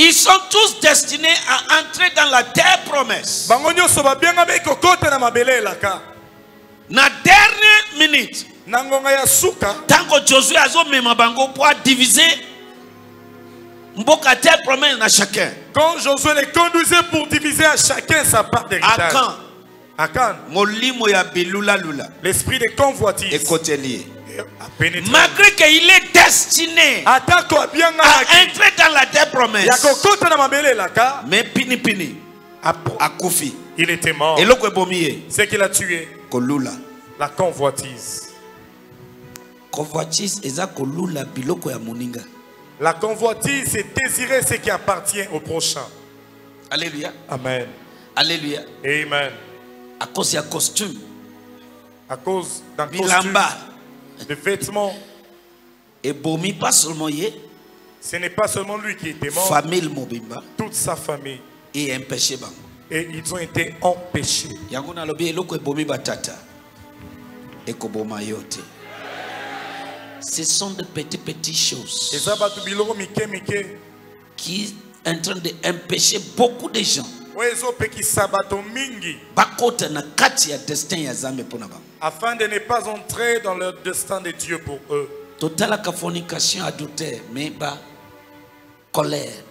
Ils sont tous destinés à entrer dans la terre kokota na dernière minute, na ngonga ya suka tant que Josué a zomema bango pour diviser mboka terre promise na chacun. quand Josué les conduisait pour diviser à chacun sa part d'héritage. Molimo ya bilula lula, l'esprit de convoitise écoutez a pénétré Malgré qu'il est destiné à entrer dans la terre elaka mais pini pini, apo- akufi. il était mort. Ye ce qu'il a tué? Kolula. La convoitise. Convoitise eza kolula biloko ya moninga. La convoitise c'est désirer ce qui appartient au prochain. Alléluia. Amen. Alléluia. Amen. À cause ya costume. À cause d'un costume de vêtements. Ebomi pas seulement ye ce n'est pas seulement lui qui était mort. famille mobimba. Toute sa famille. Et empêché bango. Et ils ont été empêchés. Yango nalobi eloko ebomi batata ekoboma yo te ce sont de petites petites choses qui est en train d'empêcher beaucoup de gens oyo ezopekisa bato mingi. Bakota na kati ya destin ya zambe mpo na bango. Afin de ne pas entrer dans le destin de Dieu pour eux. Totalaka fornication adultère mais ba colère.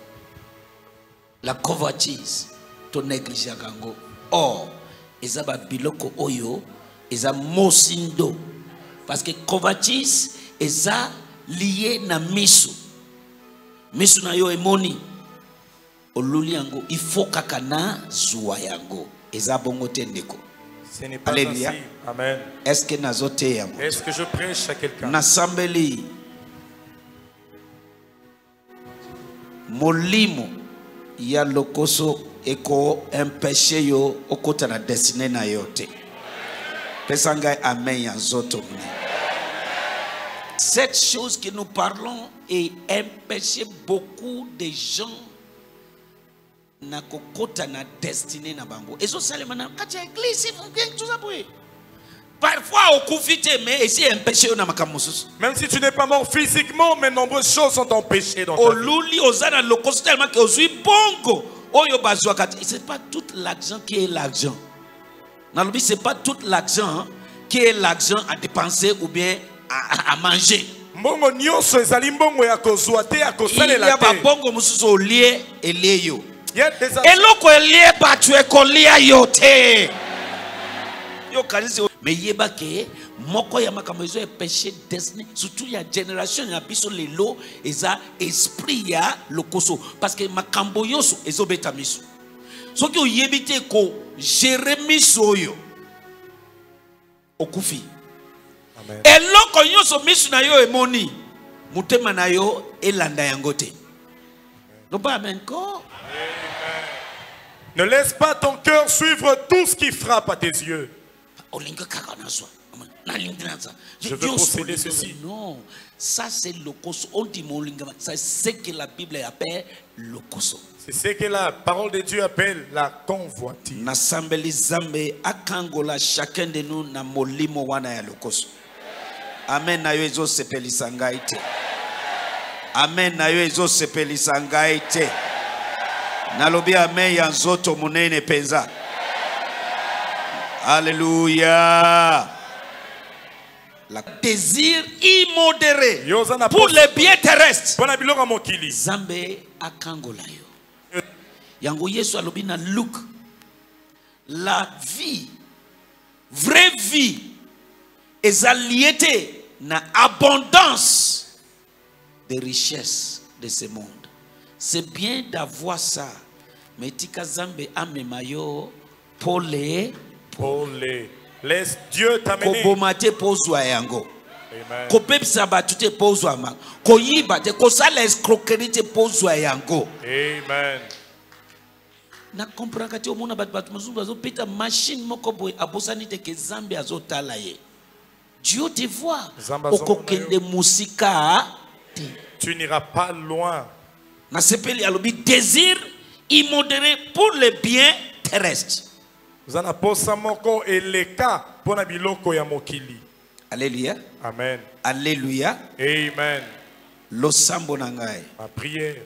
La convoitise tonégligeaka yango or eza babiloko oyo eza mosindo. Parce que convoitise eza lié na miso miso na yo emoni oluli yango ifo kaka na zuwa yango. Eza bongo te ndeko. Alléluia. amen. Eske nazoteya est-ce que je prêche à quelqu'un? Nasambeli. Molimo ya lokoso ekoempeshe yo okota na destine na yo te. Pesa ngai amen ya nzoto mine cette chose que nous parlons et empêche beaucoup de gens na kokota na destine na bango. Ezosalema na kati ya eglise tuza boye parfois mais même si tu n'es pas mort physiquement mais nombreuses choses sont empêchées dans ta vie. C'est pas tout l'argent qui est l'argent. Nalobi c'est pas tout l'argent qui est l'argent à dépenser ou bien à, manger. Il y a olie elie yo Il y a des eloko elie bato ekolia yo te yo kanisi me yeba ke moko ya makambo ezo epeshe destiny surtout ya génération ya biso lelo eza esprit ya lokoso. Parce que makambo nyonso ezobeta miso. Soki oyebi te kogere miso oyo okufi. Amen. eloko nyonso miso na yo emoni motema na yo elanda yango te. Loba amen ko Ne laisse pas ton cœur suivre tout ce qui frappe à tes yeux. Je veux posséder ceci. non ça c'est lokoso ondima olingama c'est ce que la bible appelle lokoso C'est ce que la parole de Dieu appelle la convoitise. nasambeli zambe akangola chacun de nous na molimo wana ya lokoso amen na yo ezosepelisa ngai te amen na yo ezosepelisa ngai te nalobi amen ya nzoto alléluia la désir immodéré pour les biens terrestres. Nzambe akangola yo. Yango yesu alobi na luke. La vie vraie vie eza lie te na abondance de richesse de ce monde. C'est bien d'avoir ça mais tika nzambe amema yo pole. Pour les... Laisse Dieu t'amener. koboma te mpo ozwa yango. Amen. kopepisa bato te mpo ozwa ma. Koyiba te kosala escroquerie te mpo ozwa yango. Amen. nakompraka te omona bato bato mosusu bazopeta mashine moko boye abosani te ke nzambe azotala ye. Dieu te voir okokende mosika te. Tu n'iras pas loin. nasepeli alobi désir immodéré pour les biens terrestres. Alléluia. Amen. Alléluia. Amen. Losambo na ngai. Ma prière.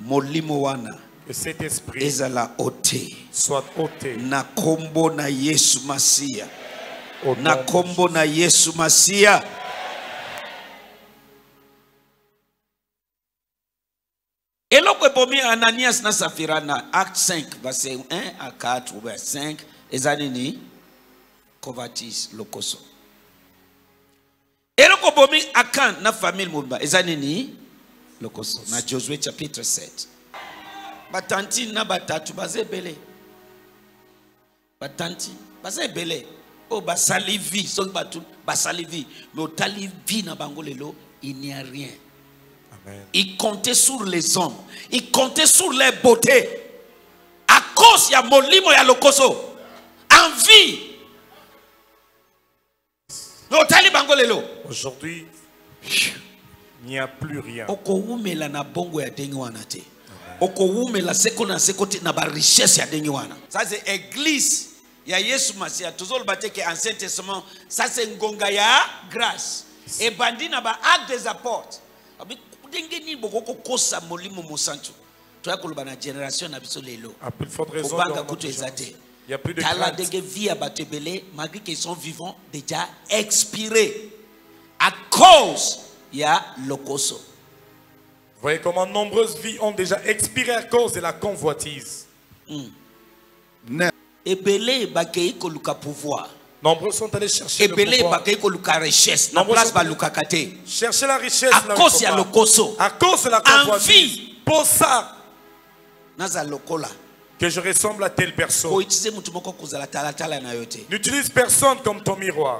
Molimo wana. Que cet esprit ezala ôté soit ôté na kombo na yesu masiya au na kombo na yesu masiya ananias na safira na acte 5 verset 1 à 4 ou vers 5 eza nini covatis lokoso. Eloko bomi akan na famille mobimba eza nini lokoso. Na josue chapitre 7 batanti na batatu baza ebele. Batanti baza ebele. Oyo basali vie. Soki bato basali vie. Mais vie na il n'y a rien Amen. ils comptaient sur les hommes. Ils comptaient sur leur beauté à cause ya molimo ya lokoso. En vie. Mais otali bango lelo Aujourd'hui, il n'y a plus rien. okowumela na bongo ya ndenge wana te. Okowumela seko na barichesse ya ndenge wana. Ça c'est église. Ya yesu masiya tozoloba te ke ancien testament. Ça c'est ngonga ya grâce ebandi na baacte des apôtres ndenge nini bokokokosa molimo mosantu toya koloba na génération na biso lelo kobanga kutu eza te tala ndenge vie ya bato ebele malgré qu'ils sont vivants déjà expiré à cause ya lokoso voyez comment nombreuses vies ont déjà expiré à cause de la convoitise. ebele bakei koluka pouvoir Nombreux sont allés chercher le ebele pouvoir. bakei koluka richesse na Nombreux place sont- balukaka te Chercher la richesse. à cause ya lokoso À cause de la Envie. convoitise. Pour ça naza lokola que je ressemble à telle personne. N'utilise personne comme ton miroir.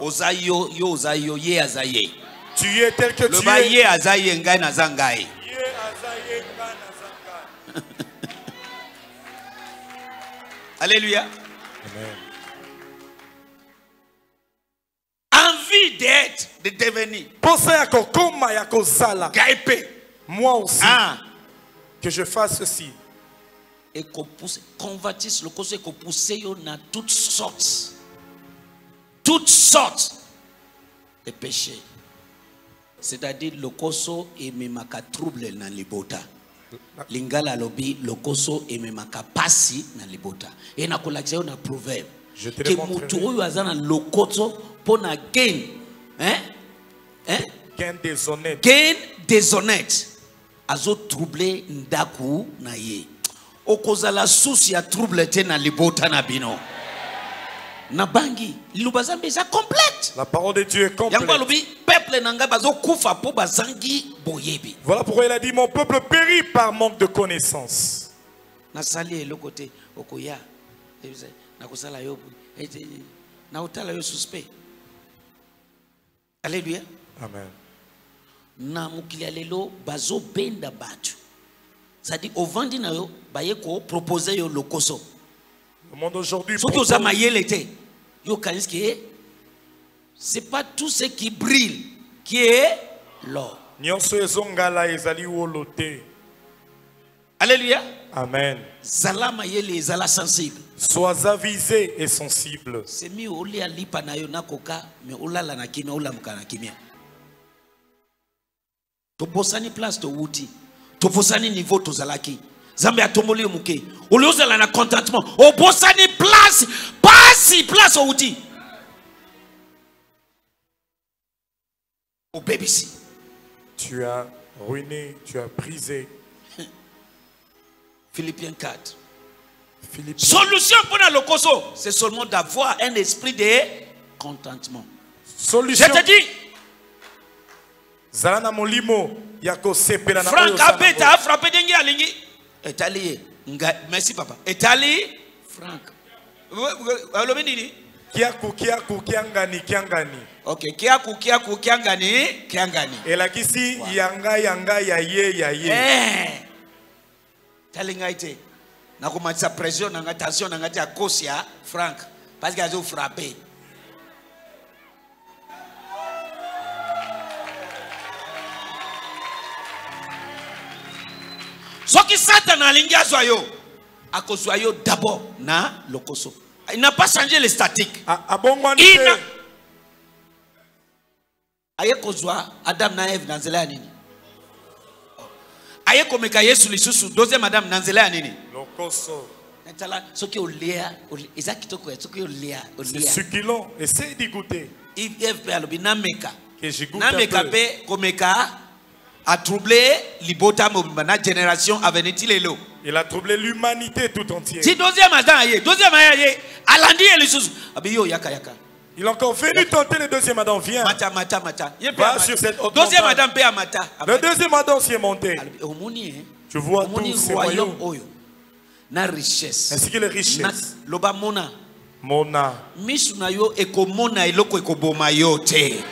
Tu es tel que tu es. ye aza envie d'être de devenir Posa ya kokoma ya kozala. ngai mpe Moi aussi. ah. Que je fasse ceci. ekopuse convertis lokoso ekopuse yo na toutes sortes. Toutes sortes de péché c'est-à-dire lokoso ememaka trouble na libota. Lingala alobi lokoso ememaka pasi na libota. E nakolakisa yo na proverbe. Je te le ke motu oyo aza na lokoso mpo na gain hein? Hein? Gain déshonnête. gain déshonnête azotrouble ndako na ye okozala susi ya trouble te na libota na bino na bangi liloba zambe eza complète La parole de Dieu est complète. alobi peuple na ngai bazokufa mpo bazangi boyebi Voilà pourquoi il a dit Mon peuple périt par manque de connaissance. nasali eloko te okoya Ebisa, nakosala yo boye. Ete, nakotala yo suspect alleluya Amen. na mokili ya lelo bazobenda bato zadi ovandi na yo baye kopropose yo lokoso Le monde aujourd'hui. soki oza mayele te yo okanisi ke c'est pas tout ce qui brille qui est l'or. Nyonso ezongala ezali wolo te alléluia. Amen. Zala mayele ezala sensible sois avisé et sensible. Olia tobosani place towuti tobosani niveau tozalaki nzambe atomboli yo moke oli ozala na contentement. Obosani place pasi place owuti obebisi. Tu as ruiné tu as brisé. Philippiens 4 Philippe solution mpona lokoso c'est seulement d'avoir un esprit de contentement. Je solution te dis. Zala na molimo ya kosepela na frank abeta afrape ndenge alingi etali merci papa. Etali. Frank alobi nini kiaku kiaku kiangani kiangani. Ok kiaku kiaku kiangani kiangani. Elakisi yanga yanga ya ye ya ye Eh. tali ngai te nakomatisa pression na ngai tension na ngai akosi ya frank. Parce que azofrape soki satana alingi azwa yo akozwa yo d'abord na lokoso. Il n'a pas changé le statique A- abongwani aye kozwa adam na eve na nzela ya nini? Aye komeka yesu lisusu deuxième madame na nzela ya nini? C'est succulent. Essaye d'y goûter. nameka mpe komeka atrouble libota mobimba na génération avenir ti lelo Il a troublé l'humanité tout entière. ti deuxième adam aye deuxième aye alandi ye lisusu abi yo yaka yaka Il est encore venu tenter le deuxième Adam. Viens. mata mata mata Va sur cette haute deuxième adam mpe amata Le deuxième Adam s'y est monté. E Je vois tous ces royaume royaumes. Na richesse les na richesses. loba mona Mona. misu na yo ekomona eloko ekoboma yo te